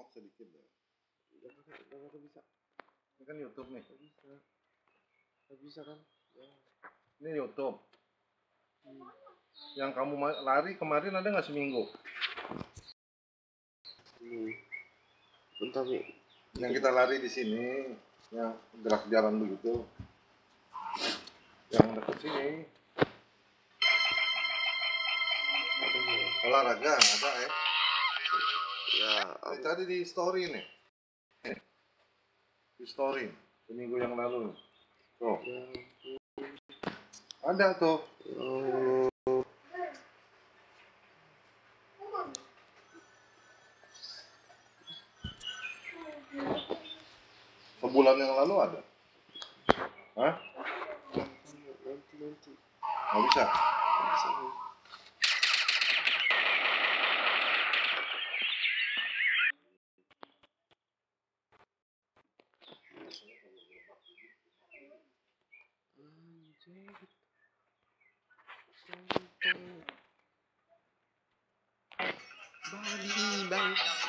nengok sedikit deh Udah kagak, udah kagak bisa. ini kan YouTube nih Gak bisa. Gak bisa kan? Ya. ini YouTube Hmm. yang kamu lari kemarin ada nggak seminggu Hmm. Bentar nih. yang kita lari di sini yang gerak jalan begitu yang deket sini olahraga ada ya Ya, tadi di story nih. Di story seminggu yang lalu. Tuh. Ada tuh. Sebulan yang lalu ada? Hah? Nggak bisa Nggak bisa Bali, Bali.